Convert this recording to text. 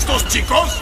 listos, chicos?